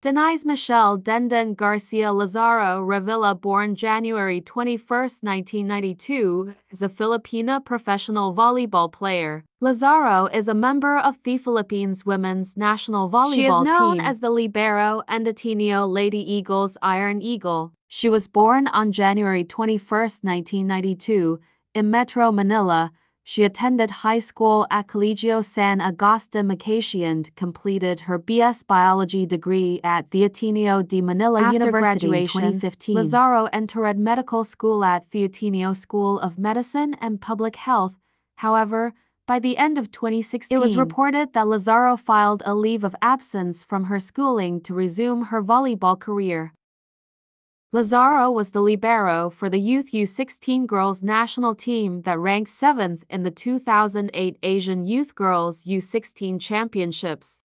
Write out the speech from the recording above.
Denise Michelle Denden Garcia Lazaro Revilla born January 21, 1992, is a Filipina professional volleyball player. Lazaro is a member of the Philippines women's national volleyball team. She is known team. as the libero and Ateneo Lady Eagles Iron Eagle. She was born on January 21, 1992, in Metro Manila, she attended high school at Colegio San Agustin Macacian, and completed her BS Biology degree at the Ateneo de Manila After University in graduation, 2015. Lazaro entered medical school at the Ateneo School of Medicine and Public Health. However, by the end of 2016, it was reported that Lazaro filed a leave of absence from her schooling to resume her volleyball career. Lazaro was the libero for the Youth U16 girls national team that ranked 7th in the 2008 Asian Youth Girls U16 Championships.